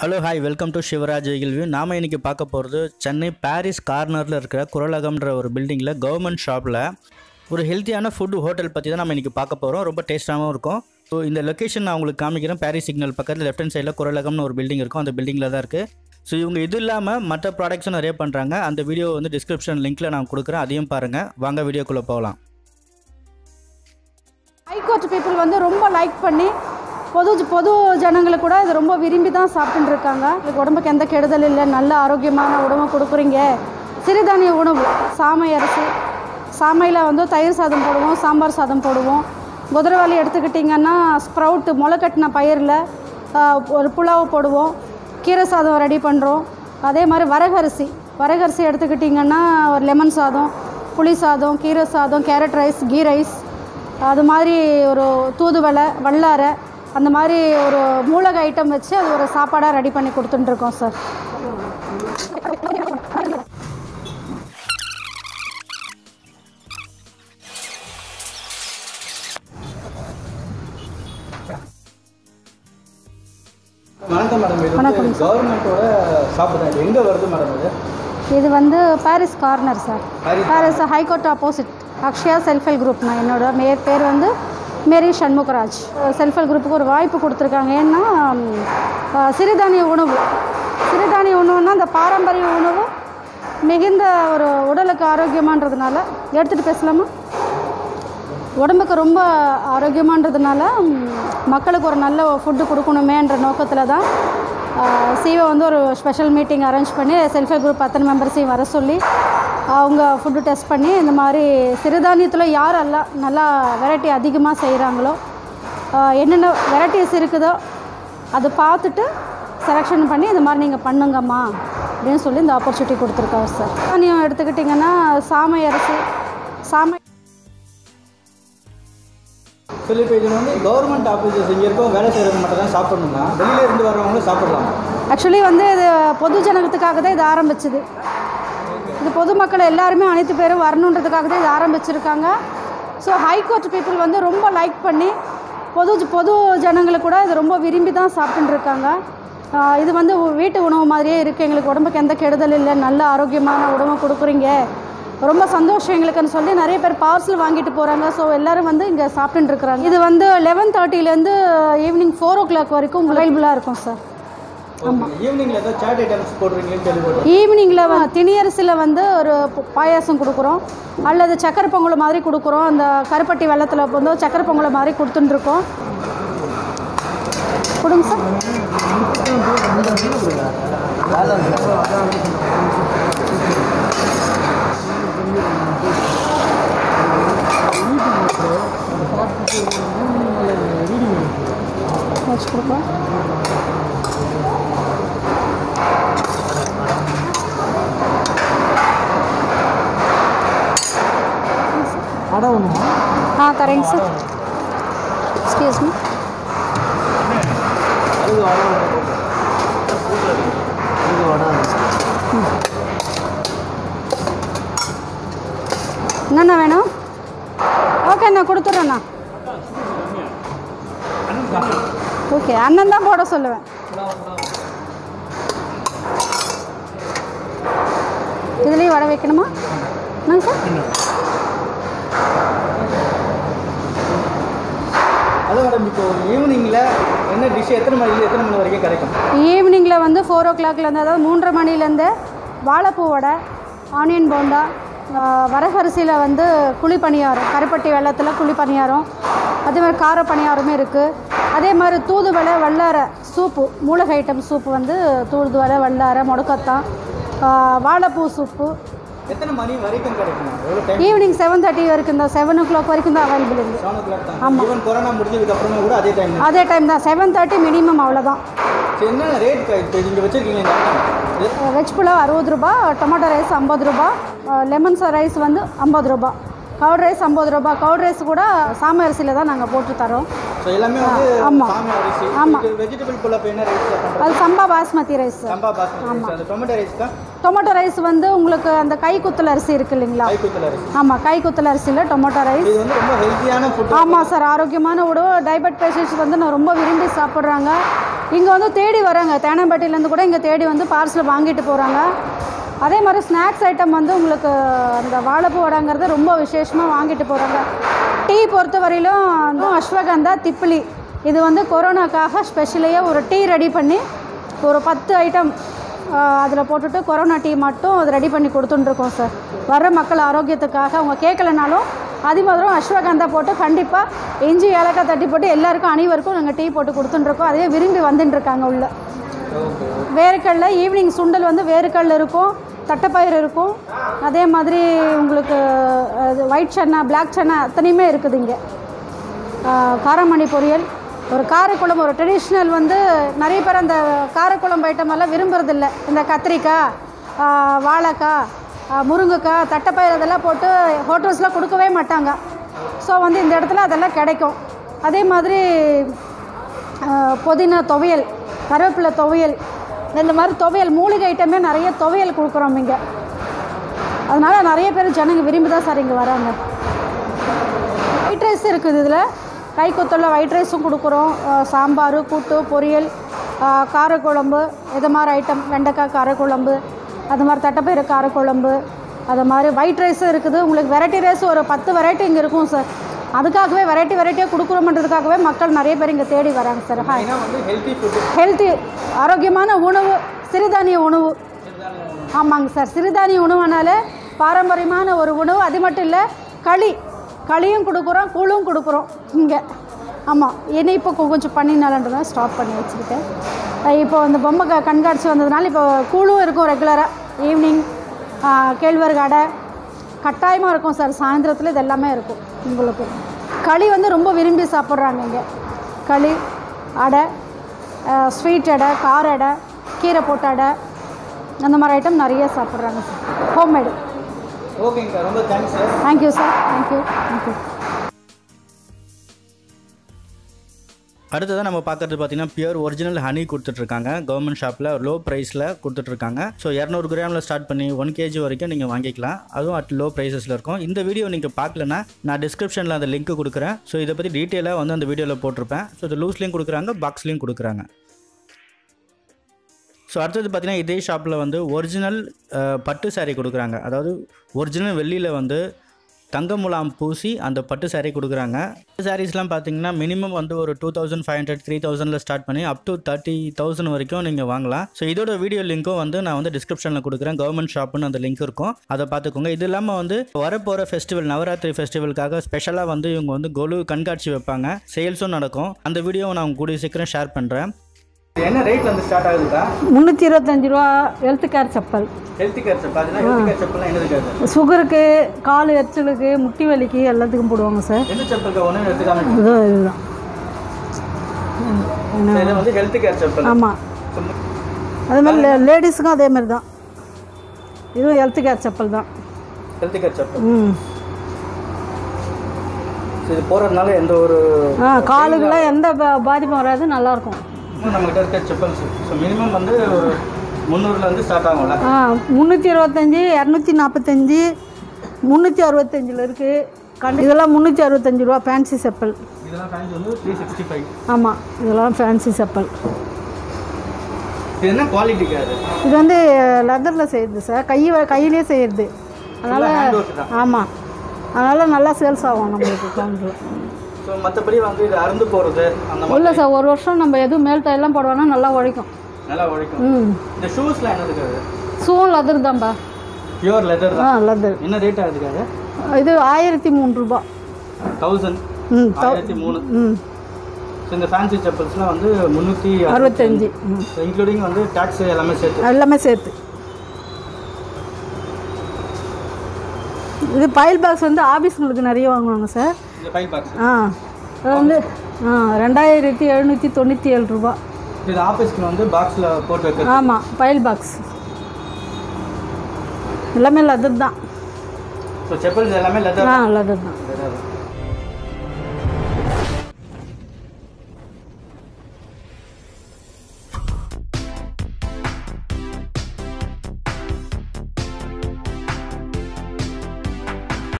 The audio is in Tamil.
Hello hi welcome to Sivaraj view நாம் இன்றைக்கி பார்க்க போகிறது சென்னை பாரிஸ் கார்னரில் இருக்கிற குரலகம்ன்ற ஒரு பில்டிங்கில் கவர்மெண்ட் ஷாப்பில் ஒரு ஹெல்த்தியான ஃபுட் ஹோட்டல் பற்றி தான் நம்ம இன்றைக்கி பார்க்க போகிறோம் ரொம்ப டேஸ்ட்டாகவும் இருக்கும். ஸோ இந்த லொக்கேஷன் நான் உங்களுக்கு காமிக்கிறேன். பாரிஸ் சிக்னல் பக்கத்தில் லெஃப்ட் ஹண்ட் சைடில் குரலகம்னு ஒரு பில்டிங் இருக்கும். அந்த பில்டிங்கில் தான் இருக்குது ஸோ இவங்க இது இல்லாமல் மற்ற ப்ராடக்ட்ஸும் நிறைய பண்ணுறாங்க அந்த வீடியோ வந்து டிஸ்கிரிப்ஷன் லிங்க்கில் நான் கொடுக்குறேன். அதையும் பாருங்கள் வாங்க வீடியோக்குள்ளே போகலாம். ஹைகோர்ட் பீப்புள் வந்து ரொம்ப லைக் பண்ணி பொது பொது ஜனங்களுக்கு கூட இது ரொம்ப விரும்பி தான் சாப்பிட்டுட்டு இருக்காங்க இதுக்கு உடம்புக்கு எந்த கெடுதல் இல்லை. நல்ல ஆரோக்கியமான உணவு கொடுக்குறீங்க. சிறுதானிய உணவு சாமை அரிசி. சாமையில் வந்து தயிர் சாதம் போடுவோம் சாம்பார் சாதம் போடுவோம். குதிரைவாளி எடுத்துக்கிட்டிங்கன்னா ஸ்ப்ரவுட்டு முளை கட்டின பயிரில் ஒரு புலாவு போடுவோம். கீரை சாதம் ரெடி பண்ணுறோம் அதே மாதிரி வரகரிசி வரகரிசி எடுத்துக்கிட்டிங்கன்னா ஒரு லெமன் சாதம் புளி சாதம் கீரை சாதம் கேரட் ரைஸ் கீ ரைஸ். அது மாதிரி ஒரு தூதுவளை வல்லாரை. அந்த மாதிரி ஒரு மூலக ஐட்டம் வச்சு அது ஒரு சாப்பாடாக ரெடி பண்ணி கொடுத்துட்டுருக்கோம் சார் வணக்கம் மேடம் இது வந்து கவர்மெண்ட்டோட ஷாப்பு தான் இது எங்கே வருது மேடம் இது? இது வந்து Parrys corner sir Parrys high court opposite Akshaya self help group நான் என்னோட மே பேர் வந்து மேரி சண்முகராஜ். செல்ஃப் ஹெல்ப் குரூப்புக்கு ஒரு வாய்ப்பு கொடுத்துருக்காங்க. ஏன்னா சிறுதானிய உணவு. சிறுதானிய உணவுன்னா அந்த பாரம்பரிய உணவு மிகுந்த ஒரு உடலுக்கு ஆரோக்கியமான்றதுனால. எடுத்துகிட்டு பேசலாமா? உடம்புக்கு ரொம்ப ஆரோக்கியமான்றதுனால மக்களுக்கு ஒரு நல்ல ஃபுட்டு கொடுக்கணுமேன்ற நோக்கத்தில் தான் சிஓ வந்து ஒரு ஸ்பெஷல் மீட்டிங் அரேஞ்ச் பண்ணி செல்ஃப் ஹெல்ப் குரூப் அத்தனை மெம்பர்ஸையும் வர சொல்லி அவங்க ஃபுட்டு டெஸ்ட் பண்ணி இந்த மாதிரி சிறுதானியத்தில் யாரெல்லாம் நல்லா வெரைட்டி அதிகமாக செய்கிறாங்களோ என்னென்ன வெரைட்டிஸ் இருக்குதோ அதை பார்த்துட்டு செலெக்ஷன் பண்ணி இந்த மாதிரி நீங்கள் பண்ணுங்கம்மா அப்படின்னு சொல்லி இந்த ஆப்பர்ச்சுனிட்டி கொடுத்துருக்காங்க சார் தானியம் எடுத்துக்கிட்டிங்கன்னா சாமை அரிசி சாமை இப்போ இதில் வந்து கவர்மெண்ட் ஆஃபீஸர்ஸ் இங்கே இருக்கோம் வேலை செய்கிறவங்க மட்டும் தான் சாப்பிடணுமா? வெளியில இருந்து வர்றவங்களும் சாப்பிடலாம்? ஆக்சுவலி வந்து இது பொது ஜனத்துக்காக தான் இது ஆரம்பிச்சுது. இது பொதுமக்கள் எல்லாருமே அனைத்து பேரும் வரணுன்றதுக்காக தான் இது ஆரம்பிச்சிருக்காங்க. ஸோ ஹைகோர்ட் பீப்புள் வந்து ரொம்ப லைக் பண்ணி பொது பொது ஜனங்களுக்கு கூட இது ரொம்ப விரும்பி தான் சாப்பிட்டுருக்காங்க. இருக்காங்க இது வந்து வீட்டு உணவு மாதிரியே இருக்குது எங்களுக்கு உடம்புக்கு எந்த கெடுதல் இல்லை. நல்ல ஆரோக்கியமான உணவு கொடுக்குறீங்க. ரொம்ப சந்தோஷம் எங்களுக்குன்னு சொல்லி நிறைய பேர் பார்சல் வாங்கிட்டு போகிறாங்க ஸோ எல்லோரும் வந்து இங்கே சாப்பிட்டுருக்குறாங்க இது வந்து லெவன் தேர்ட்டிலேருந்து ஈவினிங் ஃபோர் ஓ கிளாக் வரைக்கும் அவைலபிளாக இருக்கும் சார் ஈவினிங்கில் திணியரிசியில் வந்து ஒரு பாயாசம் கொடுக்குறோம். அல்லது சக்கரை பொங்கல் மாதிரி கொடுக்குறோம். அந்த கருப்பட்டி வெள்ளத்தில் வந்து சக்கரை பொங்கல் மாதிரி கொடுத்துட்டுருக்கோம் கொடுங்க சார். ஆ தரேங்க சார் எக்ஸ்கியூஸ் மீ என்னண்ணா வேணும் ஓகே கொடுத்துட்றேண்ணா ஓகே அண்ணன் தான் போட சொல்லுவேன். இதுலேயும் வடை வைக்கணுமா? என்னங்க சார் அது மேடம் இப்போ ஈவினிங்கில் என்ன டிஷ் எத்தனை மணிக்கு எத்தனை மணி வரைக்கும் கிடைக்கும்? ஈவினிங்கில் வந்து ஃபோர் ஓ கிளாக்லேருந்து அதாவது மூன்றரை மணிலேருந்து வாழைப்பூ வடை ஆனியன் போண்டா வரகரிசியில் வந்து குழி பணியாரம் கருப்பட்டி வெள்ளத்தில் குழி பணியாரம் அதே மாதிரி கார பணியாரமே இருக்குது அதே மாதிரி தூதுவளை வல்லாரை சூப்பு மூலகை ஐட்டம் சூப்பு வந்து தூதுவளை வல்லார முடக்கத்தான் வாழைப்பூ சூப்பு எத்தனை மணி வரைக்கும் கிடைக்கும்? ஈவினிங் செவன் தேர்ட்டி வரைக்கும் தான். செவன் ஓ கிளாக் வரைக்கும் தான் அவைலபிள் இருக்குது ஈவன் கொரோனா முடிஞ்சதுக்கு அப்புறமா கூட அதே டைம் அதே டைம் தான். செவன் தேர்ட்டி மினிமம் அவ்வளோதான் என்ன ரேட் இங்கே வச்சுருக்கீங்க? வெஜ் புலாவ் அறுபது ரூபா டொமேட்டோ ரைஸ் ஐம்பது ரூபா லெமன் ரைஸ் வந்து ஐம்பது ரூபா. கவுட் ரைஸ் ஐம்பது ரூபா. கவுட் ரைஸ் கூட சாம அரிசியில் தான் நாங்கள் போட்டு தரோம். எல்லாமே வந்து ஆமா. சாமி அரிசி ஆமா. வெஜிடபிள் புல்லப் என்ன ரைஸ் அது சம்பா basmati rice sir samba basmati rice அந்த டொமேட்டோ ரைஸ் தான். டொமேட்டோ ரைஸ் வந்து உங்களுக்கு அந்த கை குத்தல் அரிசி இருக்கு இல்லைங்களா? கைக்குத்தல் அரிசி. ஆமாம் கை குத்தல் அரிசியில் டொமேட்டோ ரைஸ் இது வந்து ரொம்ப ஹெல்த்தியான ஃபுட் ஆமாம் சார். ஆரோக்கியமான உணவு. டயபெட் பேஷண்ட்ஸ் வந்து நான் ரொம்ப விரும்பி சாப்பிட்றாங்க. இங்கே வந்து தேடி வராங்க. தேனாம்பேட்டையிலேருந்து கூட இங்கே தேடி வந்து பார்சல் வாங்கிட்டு போகிறாங்க அதே மாதிரி ஸ்நாக்ஸ் ஐட்டம் வந்து உங்களுக்கு அந்த வாழைப்பூ வடைங்கிறது ரொம்ப விசேஷமாக வாங்கிட்டு போகிறாங்க டீ பொறுத்த வரையிலும் வந்து அஸ்வகந்தா திப்பிலி. இது வந்து கொரோனாக்காக ஸ்பெஷலியாக ஒரு டீ ரெடி பண்ணி ஒரு பத்து ஐட்டம் அதில் போட்டுட்டு கொரோனா டீ மட்டும் அது ரெடி பண்ணி கொடுத்துட்டுருக்கோம் சார். வர்ற மக்கள் ஆரோக்கியத்துக்காக அவங்க கேட்கலனாலும் அதிமதுரம் அஸ்வகந்தா போட்டு கண்டிப்பாக இஞ்சி ஏலக்காய் தட்டி போட்டு எல்லாருக்கும் அனைவருக்கும் நாங்கள் டீ போட்டு கொடுத்துட்டுருக்கோம். அதே விரும்பி வந்துட்டு இருக்காங்க உள்ள வேர்க்கடல ஈவினிங் சுண்டல் வந்து வேர்க்கடல இருக்கும். தட்டைப்பயிறு இருக்கும். அதே மாதிரி உங்களுக்கு ஒயிட் சன்னா பிளாக் சன்னா அத்தனையுமே இருக்குது இங்கே. காரமணி பொரியல். ஒரு காரக்குழம்பு ஒரு ட்ரெடிஷ்னல் வந்து நிறைய பேர் அந்த காரக்குழம்பு ஐட்டமெல்லாம் விரும்புறதில்ல. இந்த கத்திரிக்காய் வாழைக்காய் முருங்கைக்காய் தட்டைப்பயிறு அதெல்லாம் போட்டு ஹோட்டல்ஸ்லாம் கொடுக்கவே மாட்டாங்க. ஸோ வந்து இந்த இடத்துல அதெல்லாம் கிடைக்கும். அதே மாதிரி புதினா துவையல் கருவேப்பிலை துவையல் இந்த மாதிரி துவையல் மூலிகை ஐட்டமே நிறைய துவையல் கொடுக்குறோம் இங்கே. அதனால் நிறைய பேர் ஜனங்க விரும்பி தான் சார் இங்கே வராங்க. ஒயிட் ரைஸ் இருக்குது இதில். கை கொத்துள்ள ஒயிட் ரைஸும் கொடுக்குறோம். சாம்பார் கூட்டு பொரியல் காரக்குழம்பு இது மாதிரி ஐட்டம் வெண்டைக்காய் காரக்குழம்பு அது மாதிரி தட்டைப்பயிறு காரக்குழம்பு அது மாதிரி ஒயிட் ரைஸும் இருக்குது. உங்களுக்கு வெரைட்டி ரைஸ் ஒரு பத்து வெரைட்டி இங்கே இருக்கும் சார். அதுக்காகவே வெரைட்டி வெரைட்டியாக கொடுக்குறோமன்றதுக்காகவே மக்கள் நிறைய பேர் இங்கே தேடி வராங்க சார் ஹாய் ஹெல்த்தி ஆரோக்கியமான உணவு சிறுதானிய உணவு. ஆமாங்க சார் சிறுதானிய உணவுனாலே பாரம்பரியமான ஒரு உணவு. அது மட்டும் இல்லை களி. களியும் கொடுக்குறோம் கூழும் கொடுக்குறோம் இங்கே. ஆமாம் இனிப்பு கொஞ்சம் பண்ணினாலன்றதை ஸ்டாப் பண்ணி வச்சுக்கிட்டேன். இப்போ அந்த பொம்மை க- கண்காட்சி வந்ததுனால இப்போ கூழும் இருக்கும் ரெகுலராக ஈவினிங் கேழ்வரகு அடை. கட்டாயமாக இருக்கும் சார் சாயந்தரத்தில் இது எல்லாமே இருக்கும் உங்களுக்கு. களி வந்து ரொம்ப விரும்பி சாப்பிட்றாங்க இங்கே. களி அடை ஸ்வீட் அடை கார அடை கீரை போட்ட அடை அந்த மாதிரி ஐட்டம் நிறைய சாப்பிட்றாங்க சார் ஹோம்மேடு ஓகேங்கக்கா ரொம்ப thanks sir thank you sir thank you thank you அடுத்ததாக நம்ம பார்க்குறது பார்த்தீங்கன்னா பியூர் ஒரிஜினல் ஹனி கொடுத்துட்ருக்காங்க. கவர்மெண்ட் ஷாப்பில் லோ ப்ரைஸில் கொடுத்துட்ருக்காங்க. ஸோ இரநூறு கிராமில் ஸ்டார்ட் பண்ணி ஒன் கேஜி வரைக்கும் நீங்கள் வாங்கிக்கலாம். அதுவும் அட் லோ ப்ரைஸஸில் இருக்கும். இந்த வீடியோ நீங்கள் பார்க்கலனா நான் டிஸ்கிரிப்ஷனில் அந்த லிங்க் கொடுக்குறேன். ஸோ இதை பற்றி டீட்டெயிலாக வந்து அந்த வீடியோவில் போட்டிருப்பேன். ஸோ இது லூஸ்லேயும் கொடுக்குறாங்க பாக்ஸ்லேயும் கொடுக்குறாங்க. ஸோ அடுத்தது பார்த்தீங்கன்னா இதே ஷாப்பில் வந்து ஒரிஜினல் பட்டு சாரீ கொடுக்குறாங்க. அதாவது ஒரிஜினல் வெள்ளியில் வந்து தங்க முலாம் பூசி அந்த பட்டு சாரீ கொடுக்குறாங்க. பட்டு சாரீஸ்லாம் பார்த்தீங்கன்னா மினிமம் வந்து ஒரு two thousand five hundred three தௌசண்டில் start பண்ணி அப் டு தேர்ட்டி தௌசண்ட் வரைக்கும் நீங்கள் வாங்கலாம். ஸோ இதோட வீடியோ லிங்க்கும் வந்து நான் வந்து டிஸ்கிரிப்ஷனில் கொடுக்குறேன். கவர்மெண்ட் ஷாப்னு அந்த லிங்க் இருக்கும். அதை பார்த்துக்கோங்க. இது இல்லாமல் வந்து வரப்போகிற ஃபெஸ்டிவல் நவராத்திரி ஃபெஸ்டிவலுக்காக ஸ்பெஷலாக வந்து இவங்க வந்து கொலு கண்காட்சி வைப்பாங்க. சேல்ஸும் நடக்கும். அந்த வீடியோவை நான் கூடிய சீக்கிரம் ஷேர் பண்ணுறேன் என்ன ரேட்ல வந்து ஸ்டார்ட் ஆகுதுக்கா? முந்நூற்றி இருபத்தஞ்சி ரூபா health care chappal. Health care செப் பார்த்தீங்கன்னா ஹெல்த் கேர் செப்பல்லாம் என்ன இருக்காது சுகருக்கு கால் எரிச்சலுக்கு முட்டி வலிக்கு எல்லாத்துக்கும் போடுவாங்க சார். எடுத்துக்காம? இதுதான். இது வந்து ஹெல்த் கேர் செப்பல். ஆமாம் அது மாதிரி லேடிஸுக்கும் அதே மாதிரி தான். இதுவும் ஹெல்த் கேர் செப்பல் தான். Health care chappal. ம். இது போடுறதுனால எந்த ஒரு ஆ காலுக்கெல்லாம் எந்த பாதிப்பும் வராது நல்லாயிருக்கும். நம்மகிட்ட இருக்க செப்பல்ஸ் ஸோ மினிமம் வந்து ஒரு முந்நூறுலேருந்து ஸ்டார்ட் ஆகும்ல? ஆ முந்நூற்றி இருபத்தஞ்சி இரநூத்தி நாற்பத்தஞ்சி முந்நூற்றி அறுபத்தஞ்சில் இருக்குது கண்டு இதெல்லாம் முந்நூற்றி அறுபத்தஞ்சி ரூபா ஃபேன்சி செப்பல். இதெல்லாம் ஃபேன்ஸ் வந்து த்ரீ சிக்ஸ்டி ஃபைவ் ஆமாம் இதெல்லாம் ஃபேன்சி செப்பல். இது என்ன குவாலிட்டிக்கு அது இது? வந்து லெதரில் செய்யுது சார் கை கையிலே செய்யுது. அதனால். ஆமாம் அதனால் நல்லா சேல்ஸ் ஆகும் நம்மளுக்கு கவுண்டரில் ஸோ மற்றபடி வந்து இது அறுந்து போகிறது அந்த இல்லை சார் ஒரு வருஷம் நம்ம எதுவும் மேல் தையெல்லாம் போடுவோம்னா நல்லா உழைக்கும். நல்லா உழைக்கும். ம். இந்த ஷூஸ்லாம் என்ன இருக்காது ஷூவும் லெதர் தான்ப்பா பியூர் லெதர் ஆ தான்? லெதர் என்ன ரேட் ஆகுதுக்காது இது ஆயிரத்தி மூணு ரூபா. தௌசண்ட் ம் ஆயிரத்தி மூணு. ம். ஸோ இந்த ஃபேன்சி செப்பல்ஸ்லாம் வந்து முந்நூற்றி அறுபத்தஞ்சி. இன்க்ளூடிங் வந்து டேக்ஸ் எல்லாமே சேர்த்து. எல்லாமே சேர்த்து. இது பைல் பாக்ஸ் வந்து ஆஃபீஸ்களுக்கு நிறைய வாங்குவாங்க சார். ஆ அது வந்து ஆ ரெண்டாயிரத்தி எழுநூற்றி தொண்ணூற்றி ஏழு ரூபா. இது ஆஃபீஸ்க்கு வந்து பாக்ஸில் போட்டு வைக்கிறது. ஆமாம் பைல் பாக்ஸ் எல்லாமே லெதர் தான். ஸோ செப்பல்ஸ் எல்லாமே லெதர் ஆ லெதர் தான்.